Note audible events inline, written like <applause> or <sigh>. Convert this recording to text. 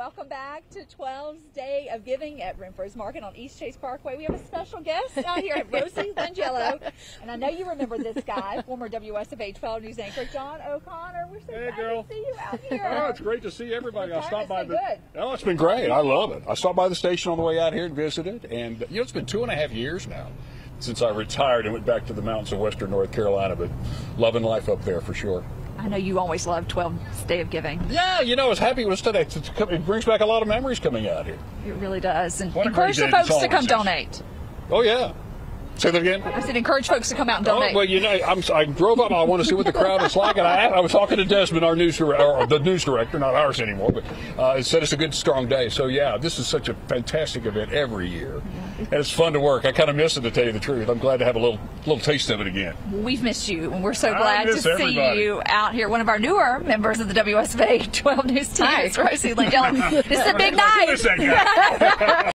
welcome back to 12's Day of Giving at Renfroe's Market on East Chase Parkway. We have a special guest out here at <laughs> Rosie Langello, and I know you remember this guy, former WSFA 12 News anchor John O'Connor. We're so Hey, glad girl. to see you out here. <laughs> Oh, it's great to see everybody. I stopped by the. good. Oh, it's been great. I love it. I stopped by the station on the way out here and visited, and you know, it's been two and a half years now since I retired and went back to the mountains of Western North Carolina. But loving life up there for sure. I know you always love 12's Day of Giving. Yeah, you know, I was happy it was today. It brings back a lot of memories coming out here. It really does. And encourage the folks to come donate. Oh yeah. Say that again. I said encourage folks to come out and Oh, donate. well, you know, I'm, I drove up. I want to see what the crowd is like, and I, I was talking to Desmond, our news director, the news director, not ours anymore, but uh, it said it's a good, strong day. So yeah, this is such a fantastic event every year, and it's fun to work. I kind of miss it to tell you the truth. I'm glad to have a little, little taste of it again. We've missed you, and we're so glad to miss see everybody. you out here. One of our newer members of the WSFA <laughs> 12 News team is Rosie Langella. This is a big night. <laughs>